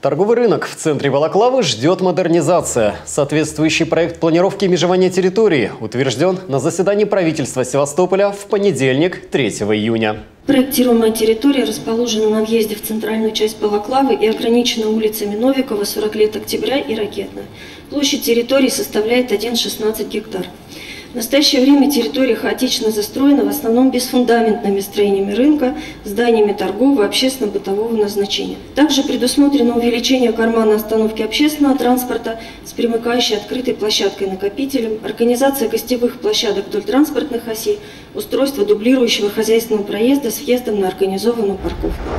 Торговый рынок в центре Балаклавы ждет модернизация. Соответствующий проект планировки межевания территории утвержден на заседании правительства Севастополя в понедельник, 3 июня. Проектируемая территория расположена на въезде в центральную часть Балаклавы и ограничена улицами Новикова, 40 лет октября и Ракетная. Площадь территории составляет 1,16 гектар. В настоящее время территория хаотично застроена в основном бесфундаментными строениями рынка, зданиями торгового общественно-бытового назначения. Также предусмотрено увеличение кармана остановки общественного транспорта с примыкающей открытой площадкой-накопителем, организация гостевых площадок вдоль транспортных осей, устройство дублирующего хозяйственного проезда с въездом на организованную парковку.